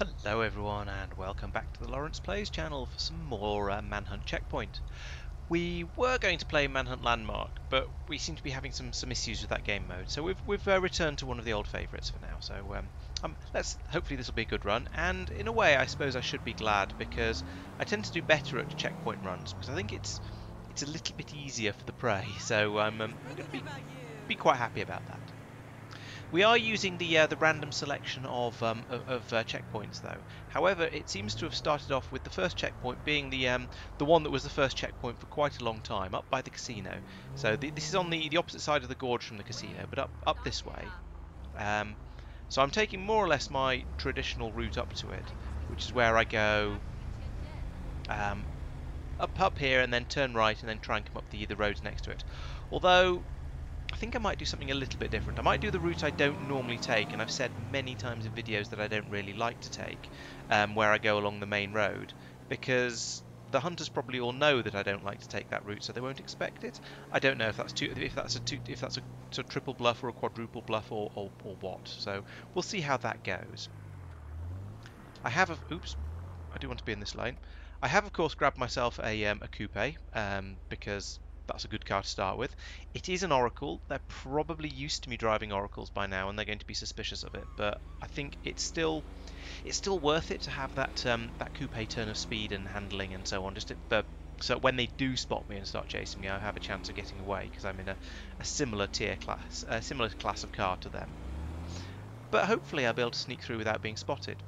Hello everyone and welcome back to the Laurence Plays channel for some more uh, Manhunt Checkpoint. We were going to play Manhunt Landmark, but we seem to be having some, some issues with that game mode, so we've, we've uh, returned to one of the old favourites for now. So um, um, let's hopefully this will be a good run, and in a way I suppose I should be glad because I tend to do better at checkpoint runs because I think it's it's a little bit easier for the prey, so I'm, um, I'm going to be, be quite happy about that. We are using the uh, the random selection of um, of, uh, checkpoints though. However, it seems to have started off with the first checkpoint being the um, the one that was the first checkpoint for quite a long time, up by the casino. So this is on the the opposite side of the gorge from the casino, but up up this way. Um, so I'm taking more or less my traditional route up to it, which is where I go um, up up here and then turn right and then try and come up the the roads next to it. Although think I might do something a little bit different. I might do the route I don't normally take, and I've said many times in videos that I don't really like to take, um, where I go along the main road, because the hunters probably all know that I don't like to take that route, so they won't expect it. I don't know if that's two, if that's a two, if that's a, a triple bluff or a quadruple bluff or, or, or what. So we'll see how that goes. I have a oops, I do want to be in this lane. I have of course grabbed myself a um, a coupe um, because that's a good car to start with. It is an Oracle. They're probably used to me driving Oracles by now, and they're going to be suspicious of it. But I think it's still it's still worth it to have that um, that coupe turn of speed and handling and so on. Just to, so when they do spot me and start chasing me, I have a chance of getting away because I'm in a, a similar tier class, a similar class of car to them. But hopefully I'll be able to sneak through without being spotted.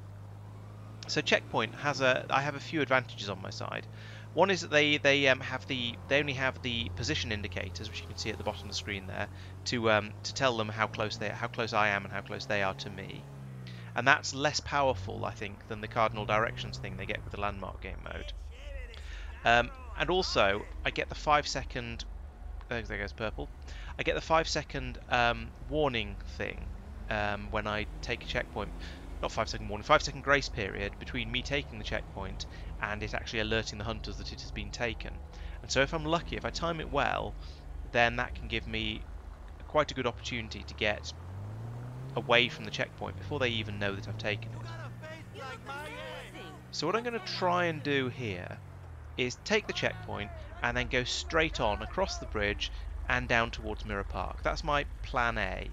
So checkpoint has a I have a few advantages on my side. One is that they they um, have the they only have the position indicators, which you can see at the bottom of the screen there, to um, to tell them how close they how close I am and how close they are to me, and that's less powerful, I think, than the cardinal directions thing they get with the landmark game mode. Um, and also, I get the five second. Oh, there goes purple. I get the five second um, warning thing um, when I take a checkpoint not five second warning, five second grace period between me taking the checkpoint and it's actually alerting the hunters that it has been taken. And so if I'm lucky, if I time it well, then that can give me quite a good opportunity to get away from the checkpoint before they even know that I've taken it. So what I'm going to try and do here is take the checkpoint and then go straight on across the bridge and down towards Mirror Park. That's my plan A.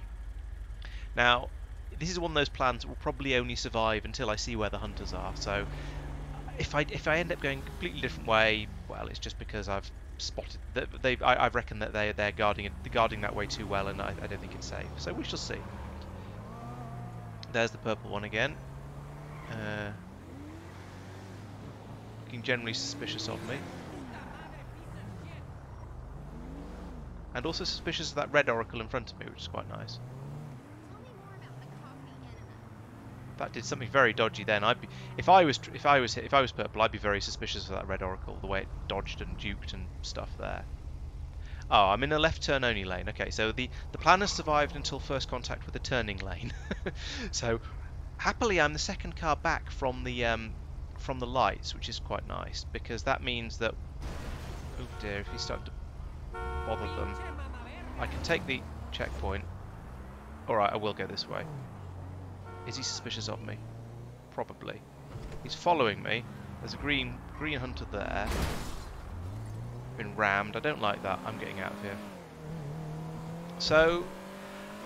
Now, this is one of those plans that will probably only survive until I see where the hunters are. So if I if I end up going a completely different way, well, it's just because I've spotted that they I, I reckon that they they're guarding guarding that way too well, and I, I don't think it's safe. So we shall see. There's the purple one again. Uh, looking generally suspicious of me. And also suspicious of that red oracle in front of me, which is quite nice. That did something very dodgy then. I'd be, if I was if I was if I was purple, I'd be very suspicious of that red oracle, the way it dodged and duped and stuff there. Oh, I'm in a left turn only lane. Okay, so the the plan has survived until first contact with the turning lane. so happily, I'm the second car back from the um, from the lights, which is quite nice because that means that oh dear, if you start to bother them, I can take the checkpoint. All right, I will go this way. Is he suspicious of me? Probably. He's following me. There's a green green hunter there. Been rammed. I don't like that. I'm getting out of here. So,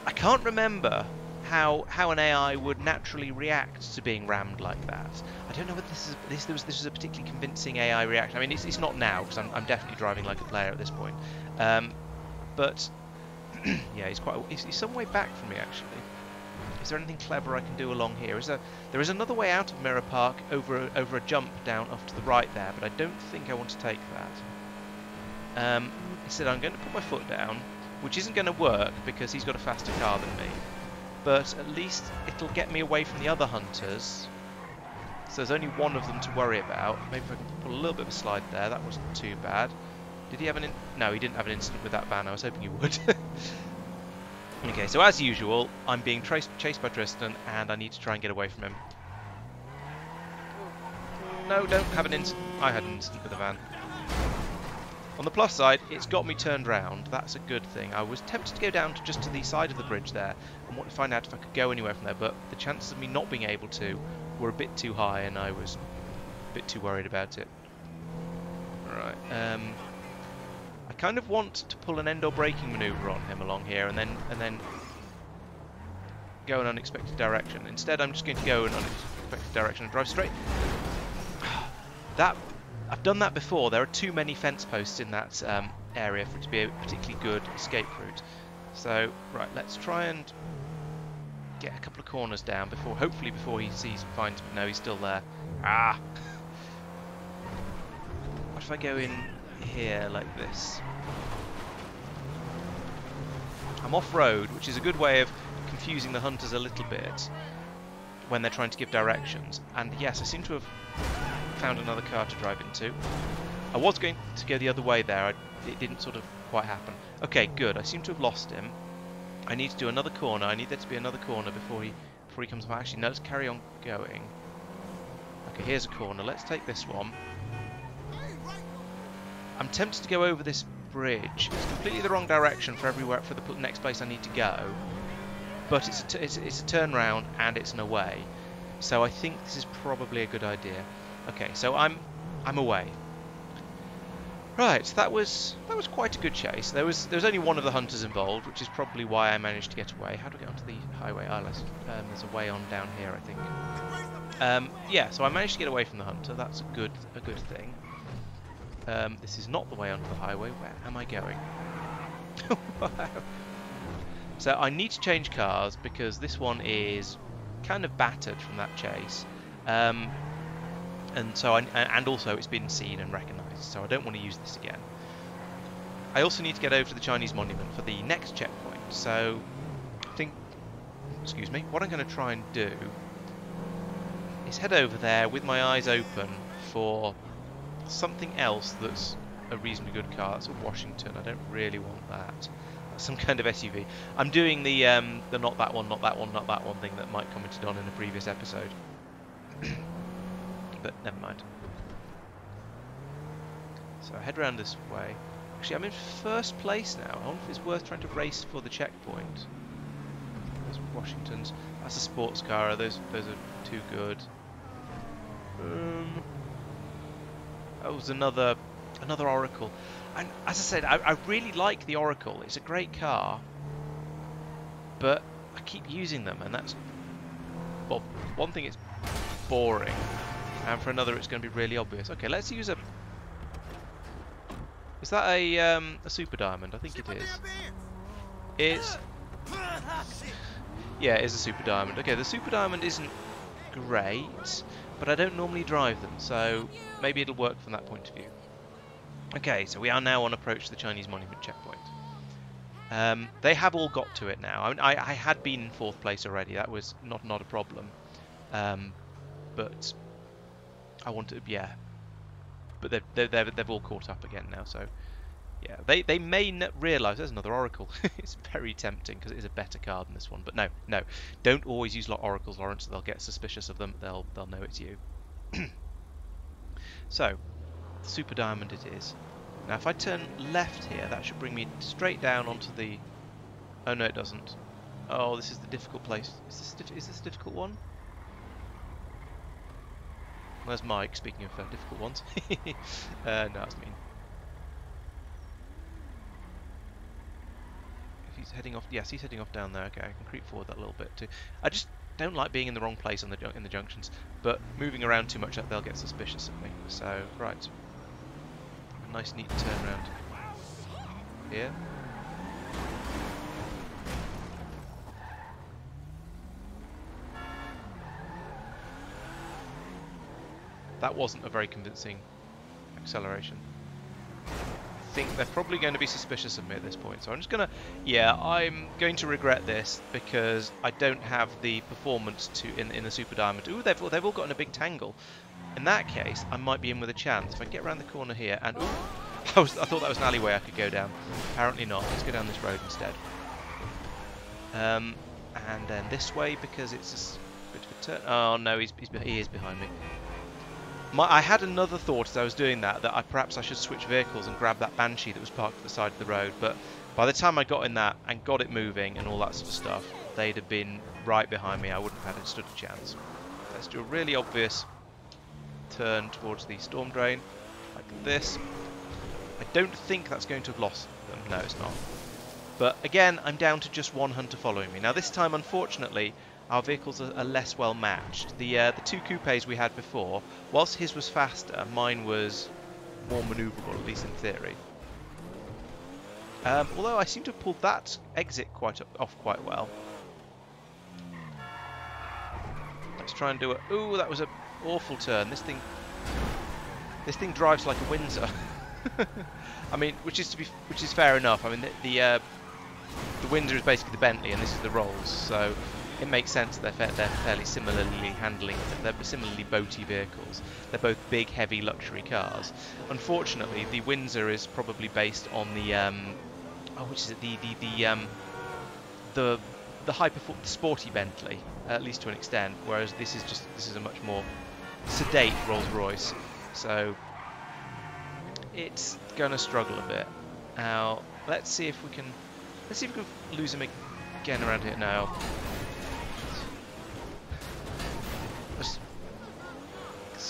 I can't remember how how an AI would naturally react to being rammed like that. I don't know whether this is this was this was a particularly convincing AI reaction. I mean, it's, it's not now because I'm, I'm definitely driving like a player at this point. Um, but yeah, he's quite he's, he's some way back from me actually. Is there anything clever I can do along here? Is there, there is another way out of Mirror Park over, over a jump down off to the right there, but I don't think I want to take that. Um, instead, I'm going to put my foot down, which isn't going to work because he's got a faster car than me. But at least it'll get me away from the other hunters. So there's only one of them to worry about. Maybe if I can put a little bit of a slide there, that wasn't too bad. Did he have an... no, he didn't have an incident with that van. I was hoping he would. Okay, so as usual, I'm being chased by Tristan, and I need to try and get away from him. No, don't have an incident. I had an incident with the van. On the plus side, it's got me turned round. That's a good thing. I was tempted to go down to just to the side of the bridge there and want to find out if I could go anywhere from there, but the chances of me not being able to were a bit too high, and I was a bit too worried about it. Right. Um, I kind of want to pull an end or braking maneuver on him along here, and then and then go an unexpected direction. Instead, I'm just going to go in unexpected direction and drive straight. That I've done that before. There are too many fence posts in that um, area for it to be a particularly good escape route. So, right, let's try and get a couple of corners down before, hopefully before he sees finds me. No, he's still there. Ah! What if I go in here like this? I'm off-road, which is a good way of confusing the hunters a little bit when they're trying to give directions. And yes, I seem to have found another car to drive into. I was going to go the other way there, I, it didn't sort of quite happen. Okay, good, I seem to have lost him. I need to do another corner, I need there to be another corner before he before he comes back. Actually, no, let's carry on going. Okay, here's a corner, let's take this one. I'm tempted to go over this bridge. It's completely the wrong direction for everywhere for the next place I need to go. But it's a, it's, it's a turn round and it's an away. So I think this is probably a good idea. Okay, so I'm I'm away. Right, that was that was quite a good chase. There was there was only one of the hunters involved, which is probably why I managed to get away. How do I get onto the highway? Oh, um, there's a way on down here, I think. Um, yeah, so I managed to get away from the hunter. That's a good a good thing. Um, this is not the way onto the highway. Where am I going? wow. So I need to change cars because this one is kind of battered from that chase. Um, and so I, and also it's been seen and recognised, so I don't want to use this again. I also need to get over to the Chinese monument for the next checkpoint, so I think, excuse me, what I'm going to try and do is head over there with my eyes open for something else that's a reasonably good car. That's a Washington. I don't really want that. Some kind of SUV. I'm doing the um, the not that one, not that one, not that one thing that Mike commented on in a previous episode but never mind. So I head around this way. Actually, I'm in first place now. I wonder if it's worth trying to race for the checkpoint. There's Washington's. That's a sports car. Those those are too good. Um, that was another another Oracle. And as I said, I, I really like the Oracle. It's a great car, but I keep using them, and that's well, one thing it's boring and for another it's going to be really obvious. Okay, let's use a... Is that a, um, a super diamond? I think it is. It's... Yeah, it is a super diamond. Okay, the super diamond isn't great, but I don't normally drive them, so maybe it'll work from that point of view. Okay, so we are now on approach to the Chinese monument checkpoint. Um, they have all got to it now. I, mean, I, I, had been in fourth place already. That was not not a problem. Um, but I want to, yeah. But they've, they've, they've all caught up again now, so yeah. They they may realise there's another Oracle. it's very tempting because it is a better card than this one. But no, no. Don't always use Oracles, Laurence. They'll get suspicious of them. They'll, they'll know it's you. so, Super Diamond it is. Now if I turn left here, that should bring me straight down onto the... Oh no, it doesn't. Oh, this is the difficult place. Is this, is this a difficult one? There's Mike, speaking of uh, difficult ones. uh, no, that's mean. If he's heading off, yes, he's heading off down there. Okay, I can creep forward that little bit too. I just don't like being in the wrong place on the in the junctions, but moving around too much, they'll get suspicious of me. So, right, a nice neat turn around here. That wasn't a very convincing acceleration. Think they're probably going to be suspicious of me at this point. So I'm just going to... Yeah, I'm going to regret this because I don't have the performance to in, in the Super Diamond. Ooh, they've, they've all gotten a big tangle. In that case, I might be in with a chance. If I get around the corner here and... Ooh, I, was, I thought that was an alleyway I could go down. Apparently not. Let's go down this road instead. Um, and then this way because it's a bit of a turn. Oh no, he's, he's, he is behind me. My, I had another thought as I was doing that, that I, perhaps I should switch vehicles and grab that Banshee that was parked at the side of the road, but by the time I got in that and got it moving and all that sort of stuff, they'd have been right behind me. I wouldn't have had stood a chance. let's do a really obvious turn towards the storm drain, like this. I don't think that's going to have lost them. No, it's not. But again, I'm down to just one hunter following me. Now this time, unfortunately, our vehicles are, are less well matched. The uh, the two coupes we had before, whilst his was faster, mine was more manoeuvrable, at least in theory. Um, although I seem to have pulled that exit quite off quite well. Let's try and do it. Ooh, that was an awful turn. This thing, this thing drives like a Windsor. I mean, which is to be, which is fair enough. I mean, the the, uh, the Windsor is basically the Bentley, and this is the Rolls, so it makes sense they're, fa they're fairly similarly handling, they're similarly boaty vehicles. They're both big, heavy luxury cars. Unfortunately, the Windsor is probably based on the, um, oh, which is it, the, the, the, um, the, the high the sporty Bentley, at least to an extent, whereas this is just, this is a much more sedate Rolls Royce. So, it's gonna struggle a bit. Now, let's see if we can, let's see if we can lose him again around here now.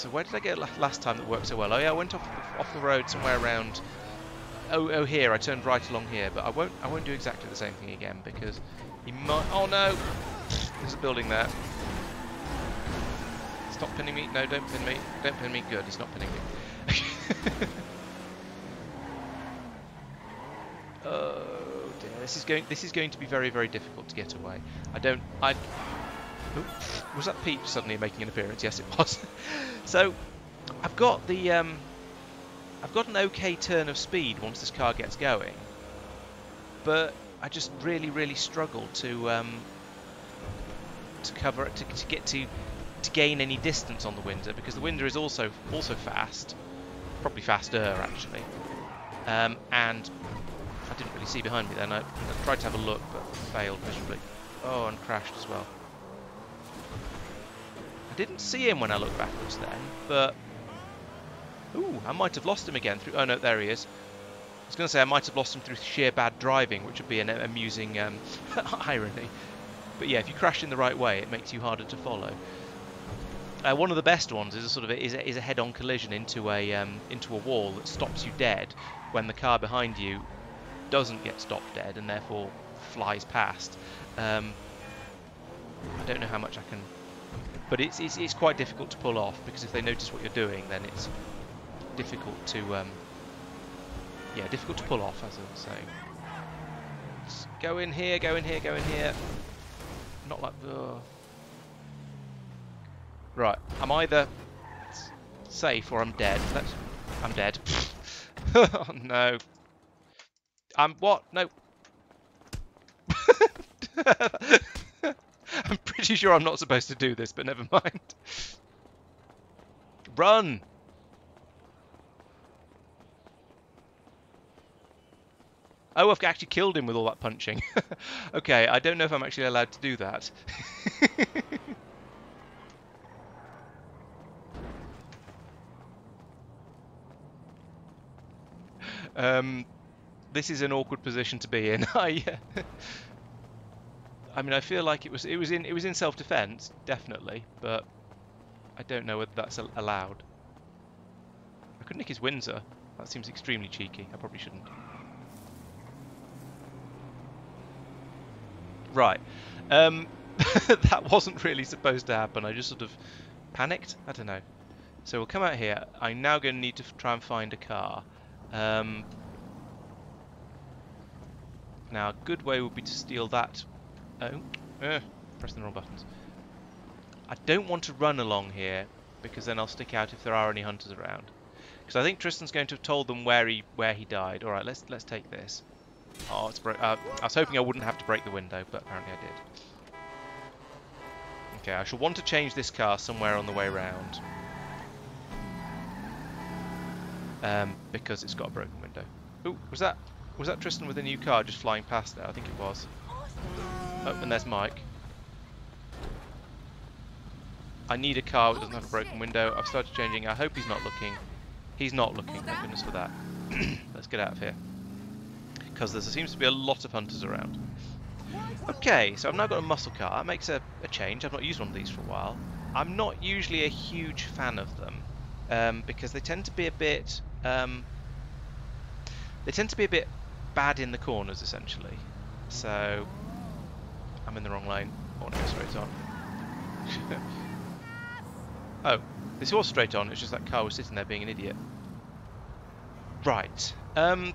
So where did I get last time that worked so well? Oh yeah, I went off off the road somewhere around. Oh, oh here. I turned right along here, but I won't. I won't do exactly the same thing again because he might. Oh no! There's a building there. Stop pinning me. No, don't pin me. Don't pin me. Good. He's not pinning me. oh dear. This is going. This is going to be very, very difficult to get away. I don't. I was that Pete suddenly making an appearance? Yes, it was. so, I've got the um, I've got an okay turn of speed once this car gets going, but I just really, really struggle to um, to cover it to, to get to to gain any distance on the Windsor because the Windsor is also also fast, probably faster actually, um, and I didn't really see behind me then. I, I tried to have a look but failed miserably. Oh, and crashed as well. I didn't see him when I looked backwards then, but... Ooh, I might have lost him again through... Oh no, there he is. I was going to say I might have lost him through sheer bad driving, which would be an amusing um, irony. But yeah, if you crash in the right way, it makes you harder to follow. Uh, one of the best ones is a sort of a, is a, is a head-on collision into a um, into a wall that stops you dead when the car behind you doesn't get stopped dead and therefore flies past. Um, I don't know how much I can but it's, it's, it's quite difficult to pull off because if they notice what you're doing, then it's difficult to um, yeah difficult to pull off, as I was saying. Let's go in here, go in here, go in here. Not like the. Right, I'm either safe or I'm dead. Let's. I'm dead. oh no. I'm what? No. I'm pretty sure I'm not supposed to do this, but never mind. Run! Oh, I've actually killed him with all that punching. okay, I don't know if I'm actually allowed to do that. um, this is an awkward position to be in. I, I mean, I feel like it was it was in it was in self-defense, definitely, but I don't know whether that's allowed. I could nick his Windsor. That seems extremely cheeky. I probably shouldn't. Right. Um, that wasn't really supposed to happen. I just sort of panicked. I don't know. So we'll come out here. I'm now going to need to try and find a car. Um, now, a good way would be to steal that Oh, uh, pressing the wrong buttons. I don't want to run along here because then I'll stick out if there are any hunters around. Because I think Tristan's going to have told them where he where he died. All right, let's let's take this. Oh, it's broke. Uh, I was hoping I wouldn't have to break the window, but apparently I did. Okay, I shall want to change this car somewhere on the way round. Um, because it's got a broken window. Ooh, was that was that Tristan with a new car just flying past there? I think it was. Oh, and there's Mike. I need a car that doesn't have a broken window. I've started changing. I hope he's not looking. He's not looking, thank goodness for that. Let's get out of here. Because there seems to be a lot of hunters around. Okay, so I've now got a muscle car. That makes a, a change. I've not used one of these for a while. I'm not usually a huge fan of them um, because they tend to be a bit um, they tend to be a bit bad in the corners essentially. So I'm in the wrong lane. I want to go straight on. oh, this was straight on. It's just that car was sitting there being an idiot. Right. Um.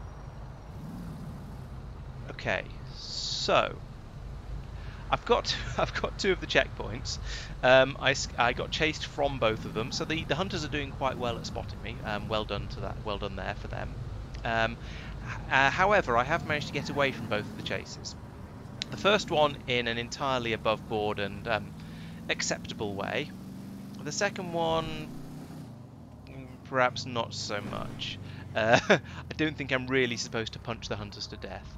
Okay. So I've got I've got two of the checkpoints. Um, I, I got chased from both of them, so the, the hunters are doing quite well at spotting me. Um, well done to that. Well done there for them. Um, uh, however, I have managed to get away from both of the chases. The first one in an entirely above board and um, acceptable way. The second one, perhaps not so much. Uh, I don't think I'm really supposed to punch the hunters to death.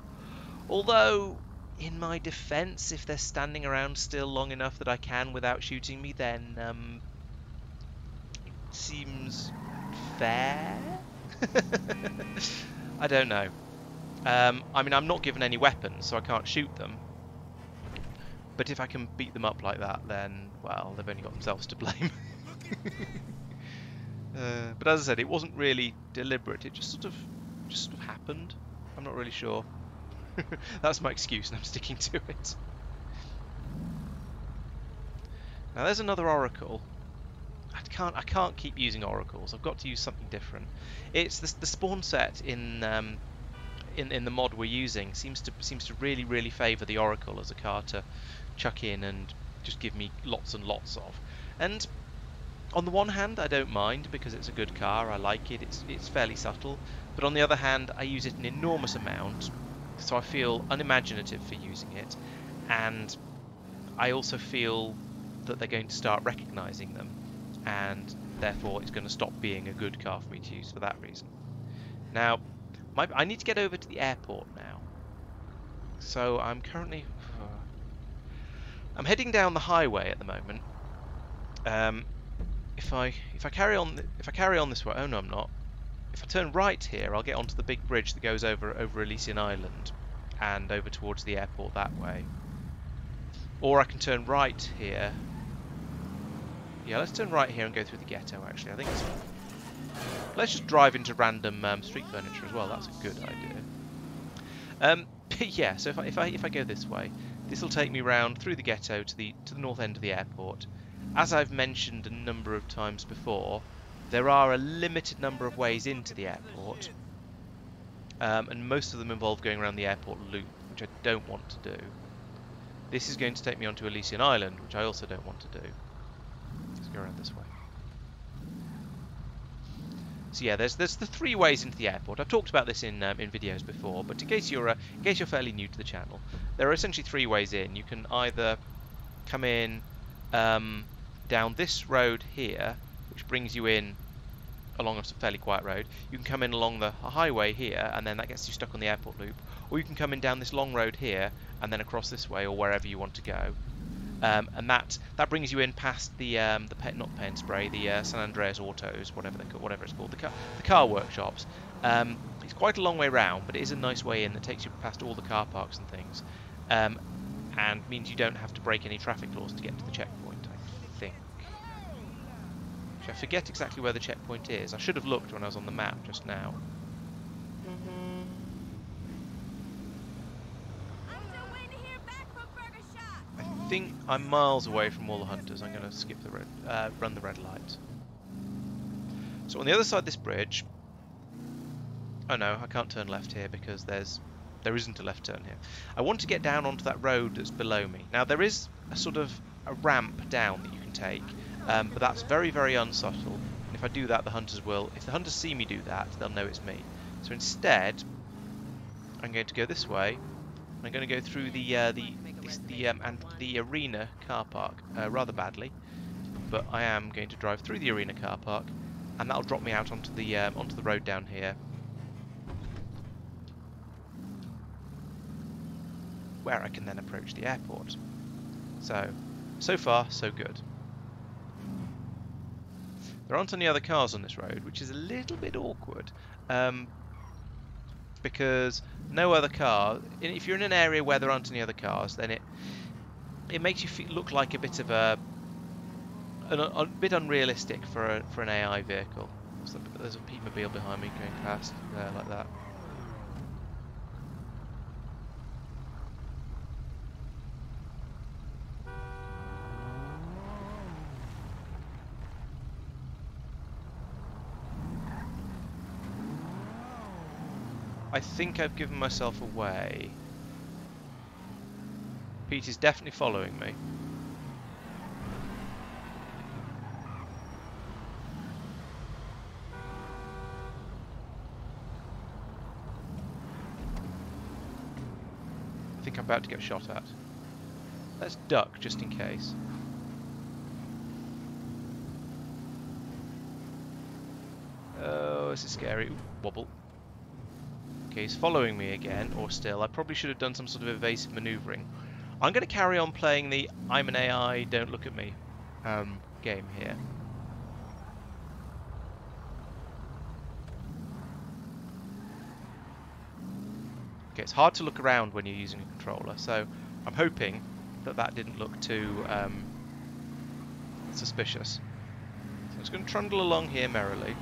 Although, in my defense, if they're standing around still long enough that I can without shooting me, then um, it seems fair. I don't know. Um, I mean, I'm not given any weapons, so I can't shoot them. But if I can beat them up like that, then, well, they've only got themselves to blame. uh, but as I said, it wasn't really deliberate. It just sort of, just sort of happened. I'm not really sure. That's my excuse, and I'm sticking to it. Now, there's another oracle. I can't, I can't keep using oracles. I've got to use something different. It's the, the spawn set in um, in, in the mod we're using seems to seems to really really favour the Oracle as a car to chuck in and just give me lots and lots of. And on the one hand, I don't mind because it's a good car. I like it. It's it's fairly subtle. But on the other hand, I use it an enormous amount, so I feel unimaginative for using it, and I also feel that they're going to start recognising them, and therefore it's going to stop being a good car for me to use for that reason. Now, my, I need to get over to the airport now. So I'm currently... I'm heading down the highway at the moment. Um, if I if I carry on if I carry on this way, oh no I'm not. If I turn right here, I'll get onto the big bridge that goes over over Elysian Island and over towards the airport that way. Or I can turn right here. Yeah, let's turn right here and go through the ghetto actually. I think it's Let's just drive into random um, street furniture as well. That's a good idea. Um, yeah, so if I, if I if I go this way, this will take me round through the ghetto to the to the north end of the airport. As I've mentioned a number of times before, there are a limited number of ways into the airport, um, and most of them involve going around the airport loop, which I don't want to do. This is going to take me onto Elysian Island, which I also don't want to do. Let's go around this way. So yeah, there's there's the three ways into the airport. I've talked about this in um, in videos before, but in case you're uh, in case you're fairly new to the channel, there are essentially three ways in. You can either come in um, down this road here, which brings you in along a fairly quiet road. You can come in along the highway here, and then that gets you stuck on the airport loop. Or you can come in down this long road here, and then across this way, or wherever you want to go. Um, and that that brings you in past the um, the pet, not the paint spray, the uh, San Andreas Autos, whatever they, whatever it's called, the car, the car workshops. Um, it's quite a long way round, but it is a nice way in that takes you past all the car parks and things, um, and means you don't have to break any traffic laws to get to the checkpoint. I think. Actually, I forget exactly where the checkpoint is. I should have looked when I was on the map just now. Think I'm miles away from all the hunters. I'm going to skip the red, uh, run the red light. So on the other side of this bridge, oh no, I can't turn left here because there's there isn't a left turn here. I want to get down onto that road that's below me. Now there is a sort of a ramp down that you can take, um, but that's very very unsubtle. And if I do that, the hunters will. If the hunters see me do that, they'll know it's me. So instead, I'm going to go this way. I'm going to go through the uh, the the um, and the arena car park uh, rather badly, but I am going to drive through the arena car park, and that'll drop me out onto the um, onto the road down here, where I can then approach the airport. So, so far so good. There aren't any other cars on this road, which is a little bit awkward. Um, because no other car. If you're in an area where there aren't any other cars, then it it makes you look like a bit of a an, a bit unrealistic for a, for an AI vehicle. There's a, there's a Pete-mobile behind me going past there like that. I think I've given myself away. Pete is definitely following me. I think I'm about to get shot at. Let's duck just in case. Oh, this is scary. Ooh, wobble. Okay, he's following me again, or still. I probably should have done some sort of evasive manoeuvring. I'm going to carry on playing the I'm an AI, don't look at me um, game here. Okay, it's hard to look around when you're using a controller, so I'm hoping that that didn't look too um, suspicious. So I'm just going to trundle along here merrily.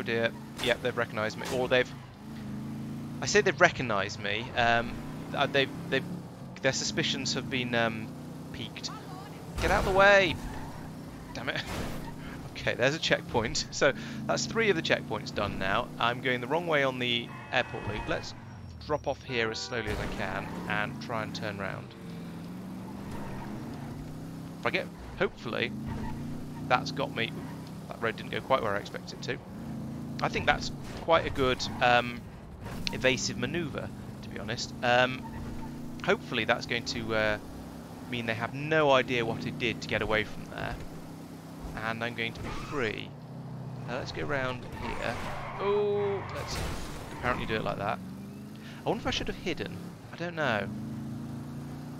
Oh dear. Yep, they've recognised me. Or they've... I say they've recognised me. Um, uh, they've, they've, their suspicions have been um. Get out of the way! Damn it. okay, there's a checkpoint. So that's three of the checkpoints done now. I'm going the wrong way on the airport loop. Let's drop off here as slowly as I can and try and turn round. If I get... Hopefully, that's got me... That road didn't go quite where I expected it to. I think that's quite a good um, evasive manoeuvre, to be honest. Um, hopefully that's going to uh, mean they have no idea what it did to get away from there. And I'm going to be free. Now let's go around here. Oh, let's apparently do it like that. I wonder if I should have hidden. I don't know.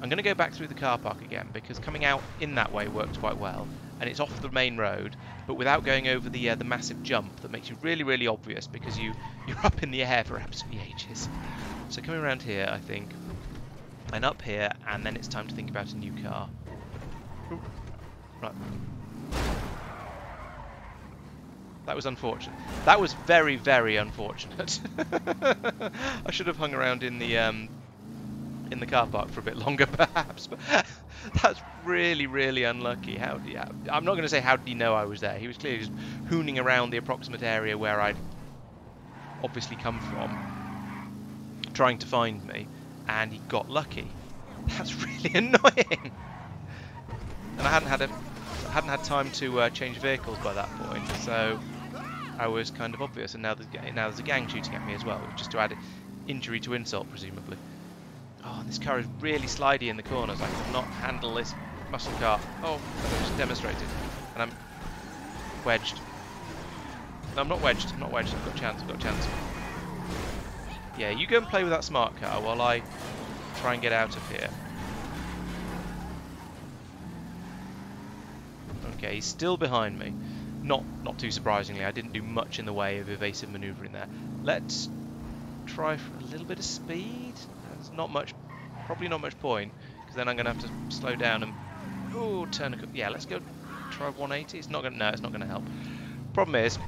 I'm going to go back through the car park again because coming out in that way worked quite well and it's off the main road, but without going over the uh, the massive jump that makes you really, really obvious because you you're up in the air for absolutely ages. So coming around here, I think, and up here, and then it's time to think about a new car. Ooh. Right. That was unfortunate. That was very, very unfortunate. I should have hung around in the um, in the car park for a bit longer, perhaps. But that's really, really unlucky. How you, I'm not going to say how did he know I was there. He was clearly just hooning around the approximate area where I'd obviously come from, trying to find me, and he got lucky. That's really annoying. And I hadn't had a, hadn't had time to uh, change vehicles by that point, so I was kind of obvious. And now there's now there's a gang shooting at me as well, just to add injury to insult, presumably. Oh, this car is really slidey in the corners. I cannot handle this muscle car. Oh, I just demonstrated. And I'm wedged. No, I'm not wedged. I'm not wedged. I've got a chance. I've got a chance. Yeah, you go and play with that smart car while I try and get out of here. Okay, he's still behind me. Not, not too surprisingly, I didn't do much in the way of evasive manoeuvring there. Let's try for a little bit of speed not much, probably not much point, because then I'm going to have to slow down and, oh, turn a, yeah, let's go try 180. It's not going to, no, it's not going to help. Problem is,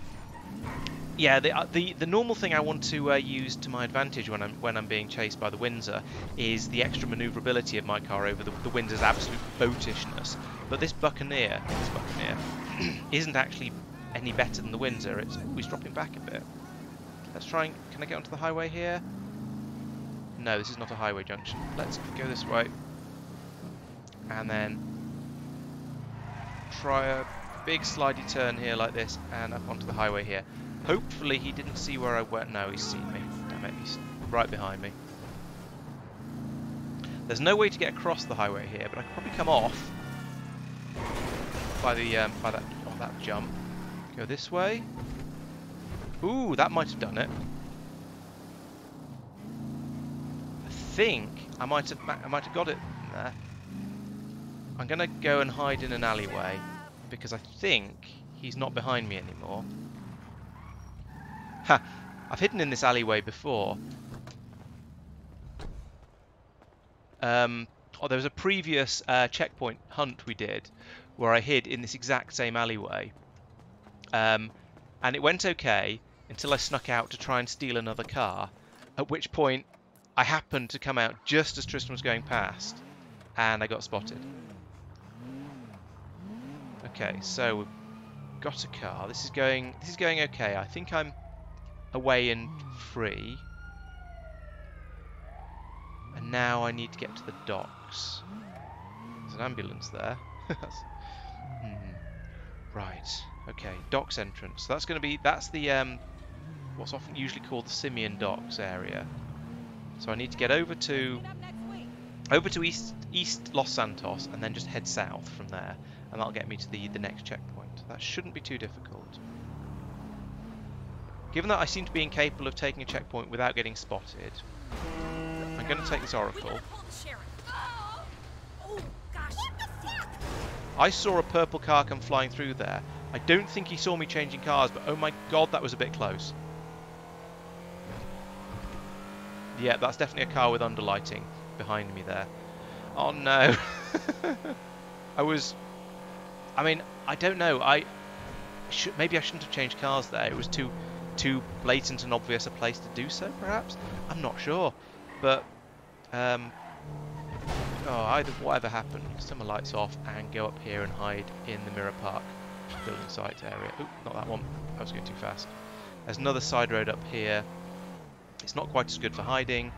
yeah, the, uh, the the normal thing I want to uh, use to my advantage when I'm when I'm being chased by the Windsor is the extra manoeuvrability of my car over the, the Windsor's absolute boatishness. But this Buccaneer, this Buccaneer, isn't actually any better than the Windsor. It's always dropping back a bit. Let's try and can I get onto the highway here? No, this is not a highway junction. Let's go this way. And then try a big slidey turn here like this and up onto the highway here. Hopefully he didn't see where I went. No, he's seen me. Damn it, he's right behind me. There's no way to get across the highway here, but I could probably come off by the um, by that oh, that jump. Go this way. Ooh, that might have done it. Think I might have I might have got it there. I'm gonna go and hide in an alleyway because I think he's not behind me anymore. Ha! I've hidden in this alleyway before. Um, oh, there was a previous uh, checkpoint hunt we did where I hid in this exact same alleyway. Um, and it went okay until I snuck out to try and steal another car, at which point I happened to come out just as Tristan was going past, and I got spotted. Okay, so we've got a car. This is going. This is going okay. I think I'm away and free. And now I need to get to the docks. There's an ambulance there. hmm. Right. Okay. Docks entrance. So that's going to be. That's the um, what's often usually called the Simeon Docks area. So I need to get over to over to East East Los Santos and then just head south from there, and that'll get me to the the next checkpoint. That shouldn't be too difficult. Given that I seem to be incapable of taking a checkpoint without getting spotted, I'm going to take this Oracle. I saw a purple car come flying through there. I don't think he saw me changing cars, but oh my god, that was a bit close. Yeah, that's definitely a car with underlighting behind me there. Oh no. I was... I mean, I don't know. I should, Maybe I shouldn't have changed cars there. It was too too blatant and obvious a place to do so, perhaps? I'm not sure. But, um, oh, either whatever happened, my lights off and go up here and hide in the Mirror Park building site area. Oop, not that one. I was going too fast. There's another side road up here. It's not quite as good for hiding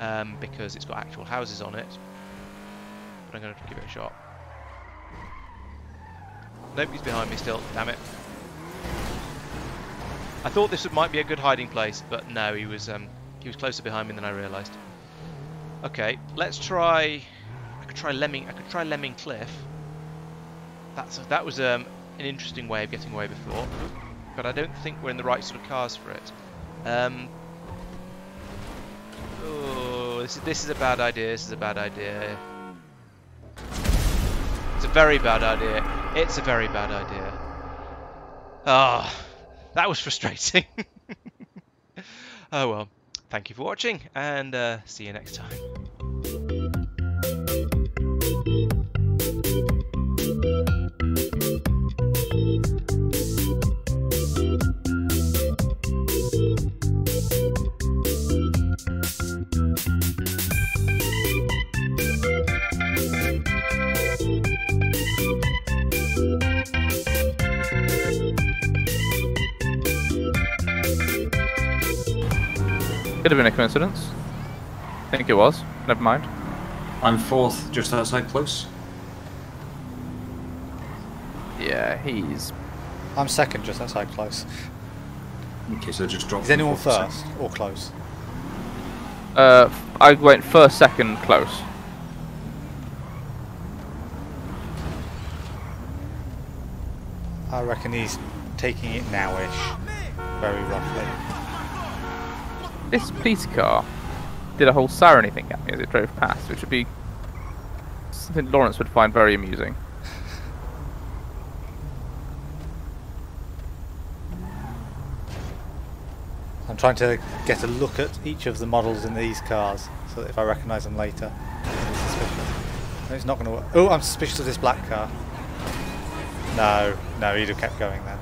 um, because it's got actual houses on it. But I'm going to give it a shot. Nope, he's behind me still. Damn it. I thought this might be a good hiding place, but no, he was um, he was closer behind me than I realised. Okay, let's try. I could try Lemming. I could try Lemming Cliff. That's that was um, an interesting way of getting away before, but I don't think we're in the right sort of cars for it. Um, oh, this is this is a bad idea. This is a bad idea. It's a very bad idea. It's a very bad idea. Ah. Oh. That was frustrating. oh well. Thank you for watching, and uh, see you next time. Could have been a coincidence. I think it was. Never mind. I'm fourth, just outside close. Yeah, he's. I'm second, just outside close. Okay, so just drop. Is anyone from fourth to first or close? Uh, I went first, second, close. I reckon he's taking it nowish, very roughly. This police car did a whole siren thing at me as it drove past, which would be something Laurence would find very amusing. I'm trying to get a look at each of the models in these cars, so that if I recognise them later, it's not going to work. Oh, I'm suspicious of this black car. No, no, he'd have kept going then.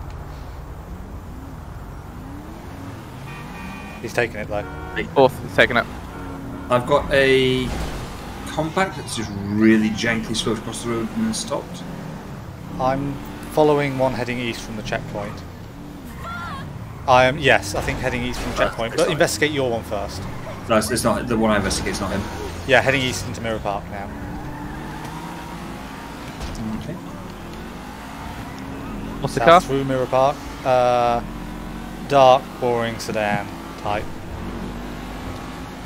He's taking it though. Fourth, he's taken it. I've got a compact that's just really jankly swerved across the road and then stopped. I'm following one heading east from the checkpoint. I am, yes, I think heading east from the checkpoint, it's but fine. investigate your one first. No, it's, it's not the one I investigate. It's not him. Yeah, heading east into Mirror Park now. Okay. What's the South car? through Mirror Park. Uh, dark, boring sedan type.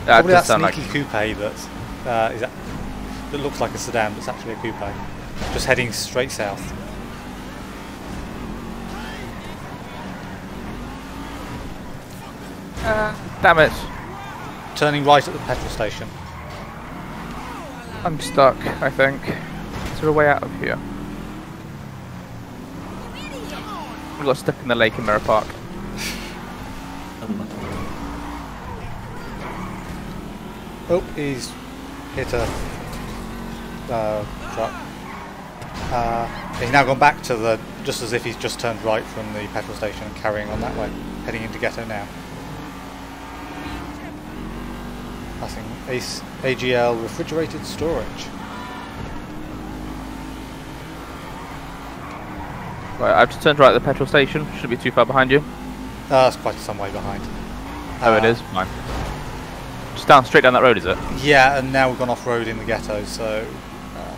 That Probably that sound like. sneaky coupe that's uh, is that, that looks like a sedan, but it's actually a coupe. Just heading straight south. Damn it! Turning right at the petrol station. I'm stuck, I think. Is there a way out of here? We got stuck in the lake in Mirror Park. I haven't I? Oh, he's hit a uh, truck. Uh, he's now gone back to the, just as if he's just turned right from the petrol station and carrying on that way, heading into Ghetto now. Passing ACE, AGL refrigerated storage. Right, I've just turned right at the petrol station. Shouldn't be too far behind you. Uh, that's quite some way behind. Oh, it Uh, is. Fine. Down, straight down that road, is it? Yeah, and now we've gone off road in the ghetto, so uh,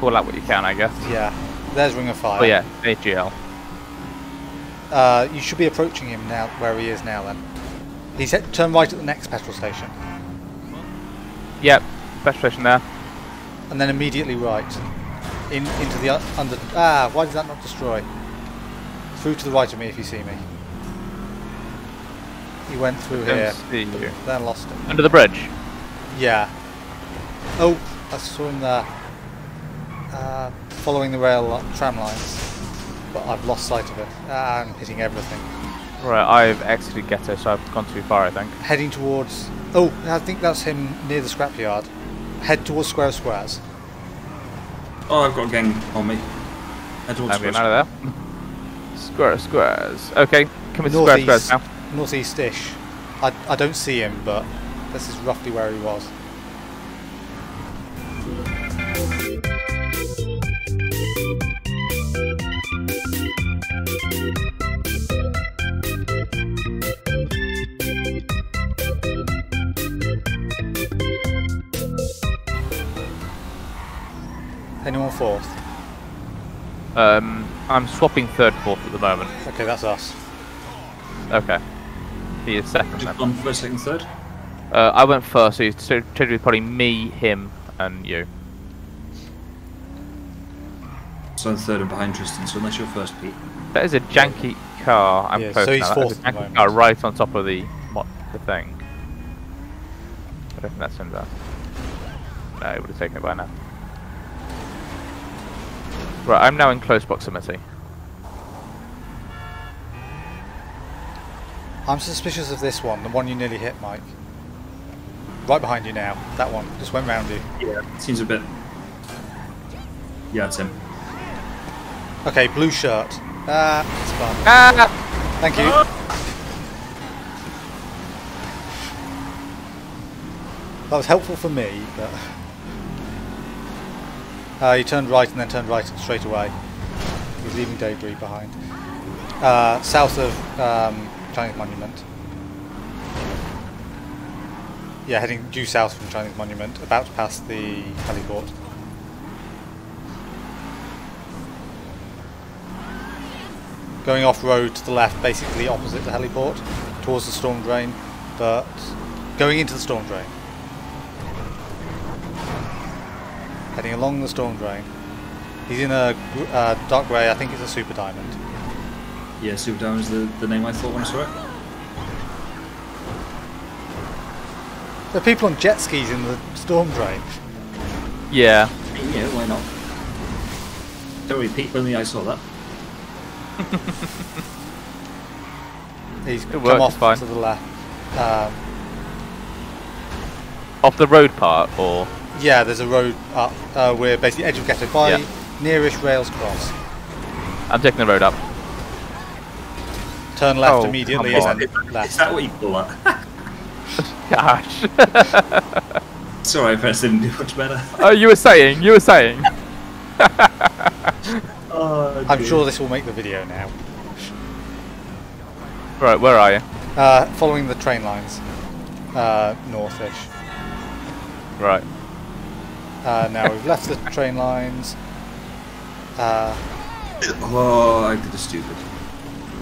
Call out what you can, I guess. yeah. There's Ring of Fire. Oh yeah, AGL. Uh, you should be approaching him now, where he is now. Then he's hit, turn right at the next petrol station, Yep, petrol station there. and then immediately right in into the under. Ah, why did that not destroy? Through to the right of me if you see me. He went through here, see you. then lost him. Under the bridge. Yeah. Oh, I saw him there. Uh, following the rail li- tram lines, but I've lost sight of it. Ah, I'm hitting everything. Right, I've exited Ghetto, so I've gone too far, I think. Heading towards. Oh, I think that's him near the scrapyard. Head towards Square of Squares. Oh, I've got a gang on me. Head towards I'm getting Squares. out of there. Square, squares. Okay, coming to square, squares now. Northeast-ish. I, I don't see him, but this is roughly where he was. Anyone fourth? Um, I'm swapping third, fourth at the moment. Okay, that's us. Okay. He is second then. Just gone first, second, third. Uh, I went first, so it's so technically probably me, him, and you. So I'm third and behind Tristan. So unless you're first, Pete. That is a janky car. I'm Yeah, close so he's now. That is fourth a janky car right on top of the what, the thing. I don't think that's him there. No, he would have taken it by now. Right, I'm now in close proximity. I'm suspicious of this one, the one you nearly hit, Mike. Right behind you now. That one just went round you. Yeah. Seems a bit. Yeah, it's him. Okay, blue shirt. Ah, it's fun. Ah! Thank you. That was helpful for me, but. Uh, he turned right and then turned right straight away. He was leaving debris behind. Uh, south of um, Chinese Monument. Yeah, heading due south from Chinese Monument, about to pass the heliport. Going off road to the left, basically opposite the heliport, towards the storm drain, but going into the storm drain. Heading along the storm drain. He's in a uh, dark grey, I think it's a super diamond. Yeah, Super Down is the, the name I thought when I saw it. There are people on jet skis in the storm drain. Yeah. Yeah, why not? Don't worry, Pete. Only I saw that. He's It come works, off fine. to the left. Um, Off the road part, or yeah, there's a road up. Uh, we're basically edge of ghetto by Yeah. nearish rails cross. I'm taking the road up. Turn left Oh, immediately Is then left. that what you call that? Gosh. Sorry, I perhaps didn't do much better. oh, you were saying, you were saying. Oh, I'm sure this will make the video now. Right, where are you? Uh, following the train lines, uh, northish. Right. Uh, now we've left the train lines. Uh, Oh, I did a stupid.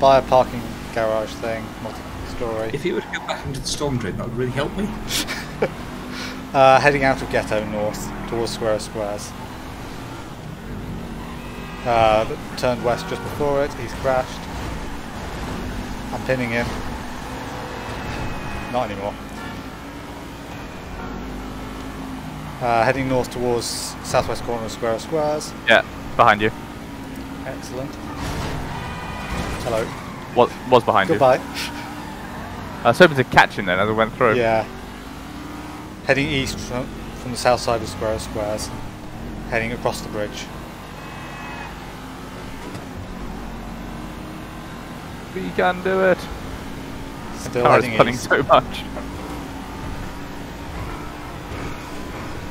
By a parking garage thing, multi-story. If you were to go back into the storm drain, that would really help me. Uh, heading out of ghetto north towards Square of Squares. Uh, turned west just before it. He's crashed. I'm pinning him. Not anymore. Uh, heading north towards southwest corner of Square of Squares. Yeah, behind you. Excellent. Hello. was, was behind Goodbye. you. I was hoping to catch him then as I went through. Yeah. Heading east from, from the south side of Square of Squares. Heading across the bridge. We can do it. Still Car is pulling so much.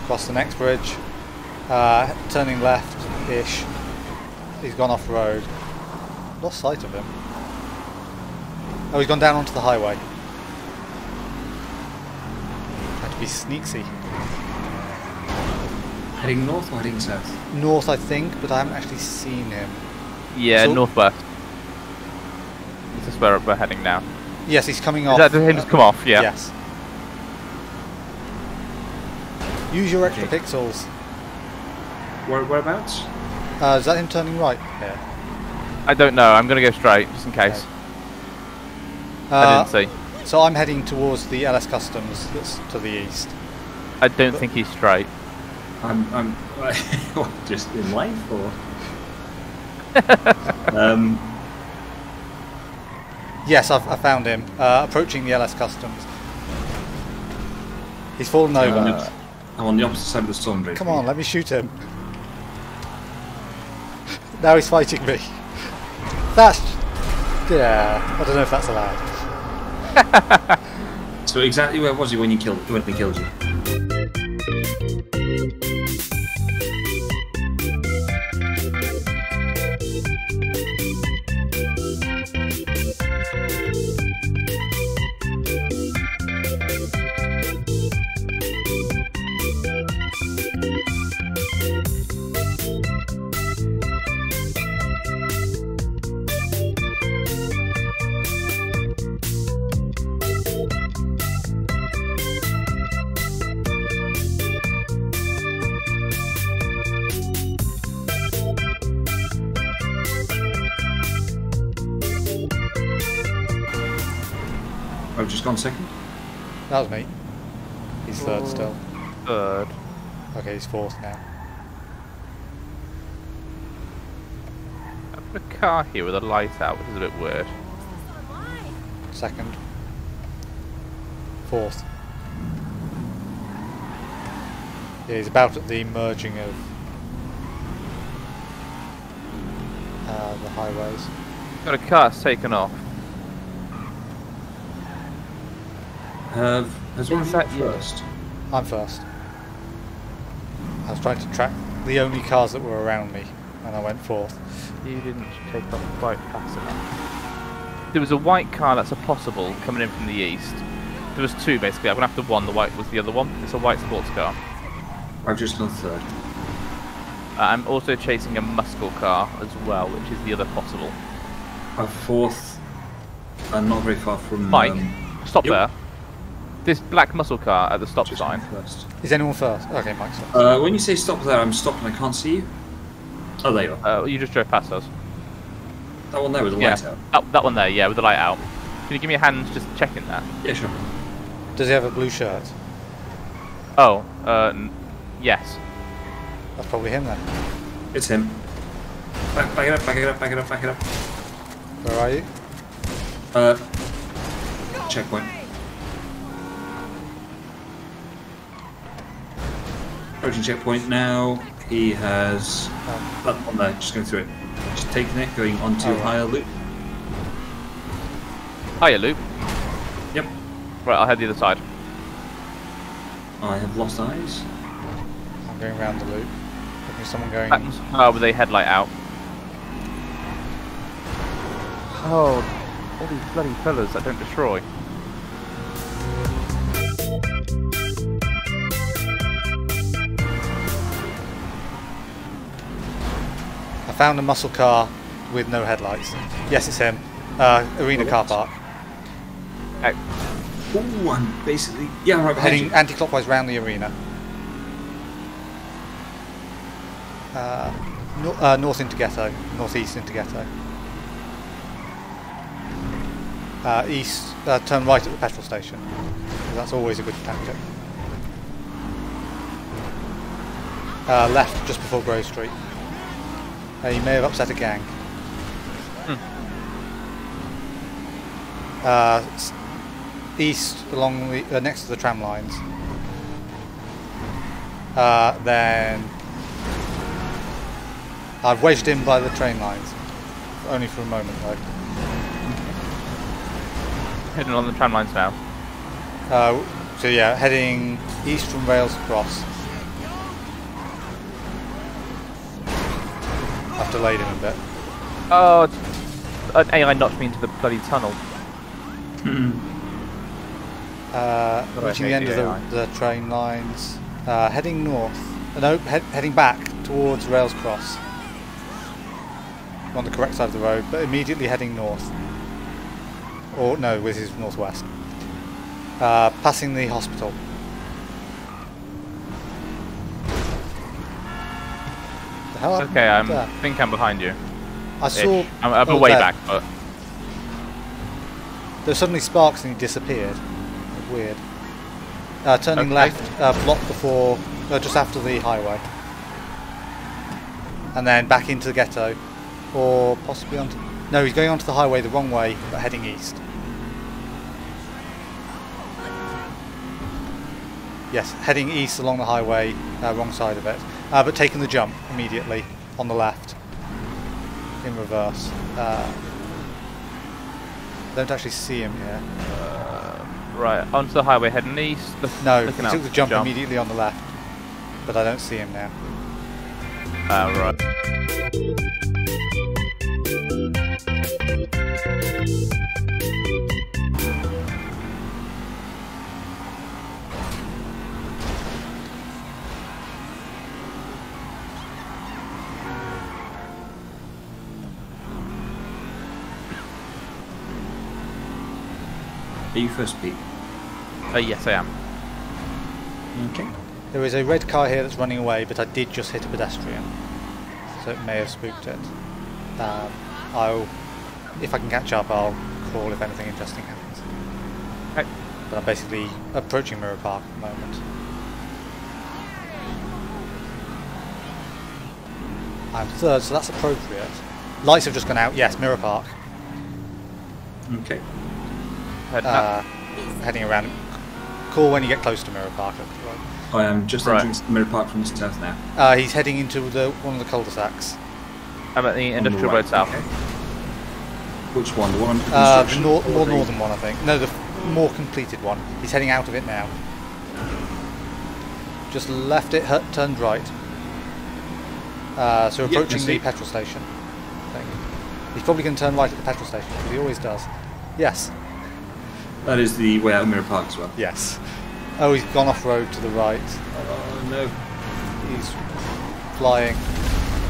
Across the next bridge. Uh, turning left-ish. He's gone off road. Lost sight of him. Oh, he's gone down onto the highway. Had to be sneaky. Heading north or heading south? North, I think, but I haven't actually seen him. Yeah, So- northwest. This is where we're heading now. Yes, he's coming Is off. that him just come off? Yeah. Yes. Use your extra Okay. pixels. Where, whereabouts? Uh, is that him turning right? Yeah. I don't know. I'm going to go straight just in case. I Uh, didn't see. so I'm heading towards the LS Customs that's to the east. I don't think he's straight. I'm, I'm just in life or? um, Yes, I've, I found him. Uh, approaching the LS Customs. He's fallen over. uh, I'm on the opposite side of the storm. Come on, let me shoot him. now he's fighting me. That's. Yeah, I don't know if that's allowed. So exactly where was he when you killed when he killed you? Gone second. That was me. He's third still. Third. Okay, he's fourth now. I put a car here with a light out, which is a bit weird. Second. Fourth. Yeah, he's about at the merging of uh, the highways. Got a car that's taken off. Have has one of you that first? I'm first. I was trying to track the only cars that were around me, and I went fourth. You didn't take off quite fast enough. There was a white car that's a possible coming in from the east. There was two basically. I'm gonna have to one. The white was the other one. It's a white sports car. I've just gone third. Uh, I'm also chasing a muscle car as well, which is the other possible. I'm fourth, and not very far from. Mike, um, stop yep. there. This black muscle car at the stop just sign. first. Is anyone first? Okay, Mike's first. Uh, when you say stop there, I'm stopped and I can't see you. Oh, there you are. Uh, you just drove past us. That one there with the yeah, light out. That, that one there, yeah, with the light out. Can you give me a hand just checking that? Yeah, sure. Does he have a blue shirt? Oh, uh, n- yes. That's probably him then. It's him. Back, back it up, back it up, back it up, back it up. Where are you? Uh, checkpoint. Approaching checkpoint now. He has that one there, just going through it. Just taking it, going onto Oh, right. higher loop. Hiya, Luke. Yep. Right, I'll head the other side. I have lost eyes. I'm going around the loop. Looking someone going. Back muscle with a headlight out. Oh, all these bloody fellas that don't destroy. Found a muscle car with no headlights. Yes, it's him. Uh, arena Oh, car park. Uh, Ooh, I'm basically yeah, right Heading anti-clockwise round the arena. Uh, no, uh, north into ghetto, northeast into ghetto. Uh, east, uh, turn right at the petrol station. That's always a good tactic. Uh, left just before Grove Street. Uh, you may have upset a gang. uh, east along the uh, next to the tram lines. Uh, then I've wedged in by the train lines, only for a moment though. Heading on the tram lines now. Uh, so yeah, heading east from Rails Cross. Delayed him a bit. Oh, an AI knocked me into the bloody tunnel. Uh, reaching the end the of the, the train lines, uh, heading north. Uh, no, head, heading back towards Rails Cross. On the correct side of the road, but immediately heading north. Or no, this his northwest. Uh, passing the hospital. The hell happened Okay, I think I'm behind you. I saw. Ish. I'm, I'm oh, way there. back, but There were suddenly sparks and he disappeared. Weird. Uh, turning Okay. left, uh, block before, uh, just after the highway. And then back into the ghetto. Or possibly onto. No, he's going onto the highway the wrong way, but heading east. Yes, heading east along the highway, uh, wrong side of it. Uh, but taking the jump immediately on the left. In reverse. Uh, don't actually see him here. right onto the highway heading east. Look, No, he took the for jump, immediately on the left, but I don't see him now. Ah, right. Are you first, Pete? Uh, yes, I am. Okay. There is a red car here that's running away, but I did just hit a pedestrian, so it may have spooked it. Um, I'll, if I can catch up, I'll call if anything interesting happens. Okay. But I'm basically approaching Mirror Park at the moment. I'm third, so that's appropriate. Lights have just gone out. Yes, Mirror Park. Okay. Heading Uh, heading around. Call when you get close to Mirror Park. I am just Right. entering Mirror Park from the south now. Uh, he's heading into the one of the cul-de-sacs. I'm at the On industrial the road right, south. okay. Which one? The one under Uh, the nor- more the- northern one, I think. No, the f- more completed one. He's heading out of it now. Just left it, hu- turned right. Uh, so Yep, approaching I the petrol station. I think. He's probably going to turn right at the petrol station, because he always does. Yes, That is the way out of Mirror Park as well. yes. Oh, he's gone off road to the right. Oh no. He's flying.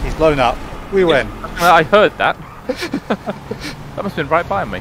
He's blown up. We win. Uh, I heard that. that must have been right by me.